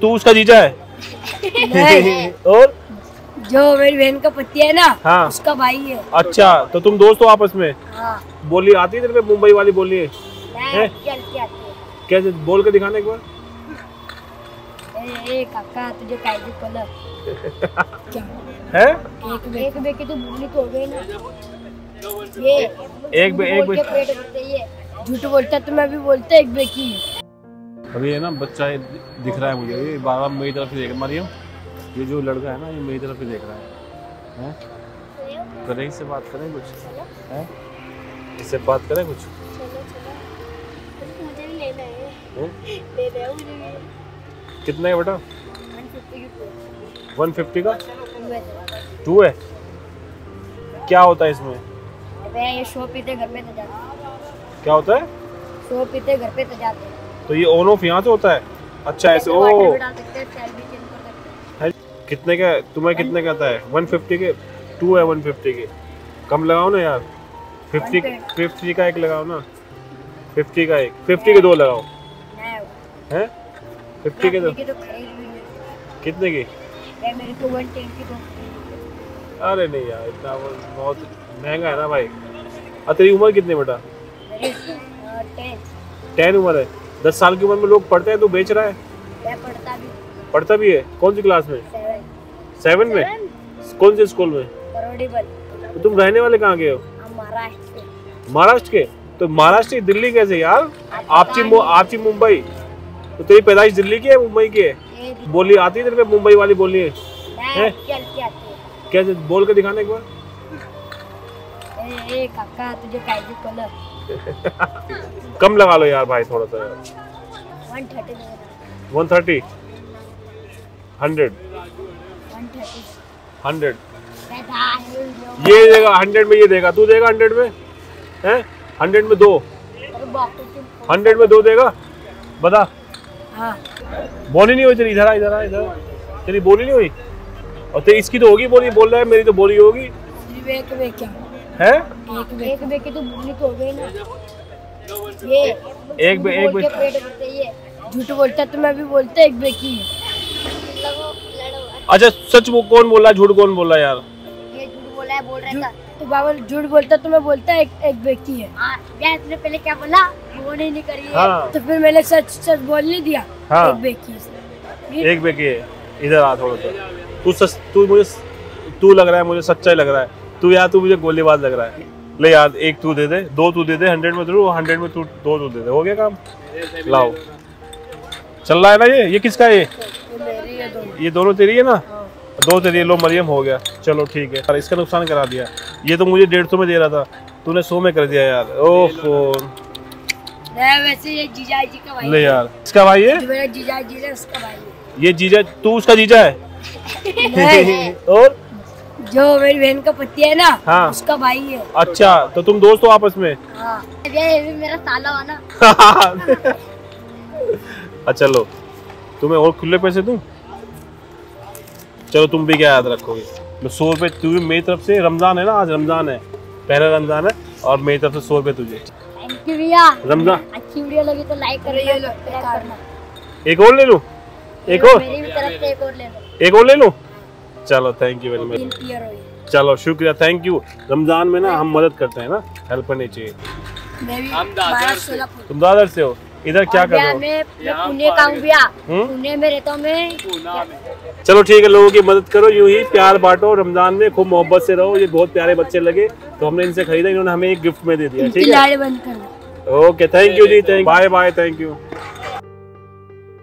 तू उसका जीजा है? और? जो मेरी बहन का पति है ना हाँ। उसका भाई है। अच्छा तो तुम दोस्त हो आपस में? हाँ। बोली आती है तेरे मुंबई वाली बोली है? तू? कैसे बोल के दिखाना एक बार? ए, ए काका तुझे कायदे है? एक बे एक बे की तो बोली तो हो गई ना। ये एक बे एक बे ही है झूठ बोलता तो मैं भी बोलता एक बे की। अभी है ना बच्चा दिख रहा है मुझे। ये बार बार मेरी तरफ़ से देख मरियम ये जो लड़का है ना ये मेरी तरफ़ से देख रहा है। हैं? करें इससे बात करें कुछ? हैं? इससे बात करें कुछ? मुझे भी लेना है? ले ले मुझे कितने का बेटा? 150 वन फिफ्टी का। टू है? क्या होता है इसमें? ये शो पीते घर पे तो जाते क्या होता है? शो पीते घर पे तो जाते तो ये ऑन ऑफ़ यहाँ से होता है? अच्छा ऐसे ओ। कितने का तुम्हें कितने का आता है? वन फिफ्टी के? टू है वन फिफ्टी के। कम लगाओ ना यार। फिफ्टी फिफ्टी का एक लगाओ ना। फिफ्टी का एक। फिफ्टी के दो लगाओ। हैं? फिफ्टी के दो। तो कितने की? ये मेरे को 110 की अरे नहीं यार इतना बहुत महँगा है ना भाई। और तेरी उम्र कितनी बेटा? टेन उम्र है। दस साल की उम्र में लोग पढ़ते हैं तो बेच रहा है? पढ़ता भी पढ़ता भी है? कौन सी क्लास में? सेवन। सेवन में? कौन से स्कूल में? तो तुम रहने वाले कहाँ के हो? महाराष्ट्र के। तो महाराष्ट्र से दिल्ली कैसे यार? आपची मु- आपची मुंबई। तो तेरी पैदाइश दिल्ली की है मुंबई की है? बोली आती है तेरे पे मुंबई वाली बोली है? के हैं। कैसे बोल के दिखाना एक बार? काका तुझे कलर कम लगा लो यार भाई थोड़ा सा यार. 130 वन थर्टी हंड्रेड हंड्रेड है जो ये देगा हंड्रेड में ये देगा तू देगा हंड्रेड में? हैं? हंड्रेड में दो। हंड्रेड में दो देगा? बता। हाँ। बोली नहीं हुई तेरी इधर आ इधर आ इधर। तेरी बोली नहीं हुई? और तेरी इसकी तो होगी बोली बोल रहा है मेरी तो बोली होगी। है? एक बे एक तो बोली तो हो गई ना। ये एक बे एक बे ही है झूठ बोलता तो मैं भी बोलता एक बे की। है अच्छा सच वो कौन बोला झूठ कौन बोला यार? ये झूठ बोला है बोल रहा था। तो बाबा झूठ बोलता तो मैं बोलता एक एक व्यक्ति है। ने पहले क्या बोला? वो नहीं नहीं करी है। हाँ। तो फिर मैंने सच सच बोल नहीं दिया हाँ। एक व्यक्ति है एक बेकी है। इधर आ थोड़ा सा। तू सच तू मुझे तू लग रहा है मुझे सच्चा ही लग रहा है। तू यार तू मुझे गोलीबाज लग रहा है। ले यार एक तू दे दे दो तू दे दे हंड्रेड में तू हंड्रेड में तू दो तू दे दे हो गया काम? लाओ। चल रहा है ना ये? ये किसका है ये? ये दोनों ये दोनों तेरी है ना। दो तेरी लो मरियम हो गया। चलो ठीक है। इसका नुकसान करा दिया। ये तो मुझे डेढ़ सौ में दे रहा था। तूने सौ में कर दिया यार। ओफो वैसे ये जीजा जी का भाई ले यार। इसका भाई है? मेरा जीजा जी उसका भाई है। ये जीजा तू उसका जीजा है? और? जो मेरी बहन का पति है ना हाँ। उसका भाई है। अच्छा तो तुम दोस्त हो आपस में? हाँ। ये भी मेरा साला हुआ ना अच्छा लो। तुम्हें और खुले पैसे दूँ? चलो तुम भी क्या याद रखोगे। लो सौ रुपये तू भी मेरी तरफ़ से रमज़ान है ना आज रमज़ान है। पहला रमज़ान है और मेरी तरफ़ से सौ रुपये तुझे। थैंक यू भैया। रमज़ान। अच्छी वीडियो लगी तो लाइक करो करना। एक और ले लूँ? एक और? मेरी तरफ़ से एक और ले लो। एक और ले लूँ? चलो थैंक यू वेरी मच चलो शुक्रिया थैंक यू रमज़ान में ना हम मदद करते हैं ना हेल्प करनी चाहिए तुम दादर से हो? इधर क्या कर रहे हो मैं मैं पुणे का हूँ भैया। हम्म? पुणे में रहता हूँ मैं। चलो ठीक है लोगों की मदद करो यूँ ही प्यार बांटो रमज़ान में खूब मोहब्बत से रहो ये बहुत प्यारे बच्चे लगे तो हमने इनसे खरीदा इनहोंने हमें एक गिफ्ट में दे दिया ठीक है? Okay thank you ji thank bye bye thank you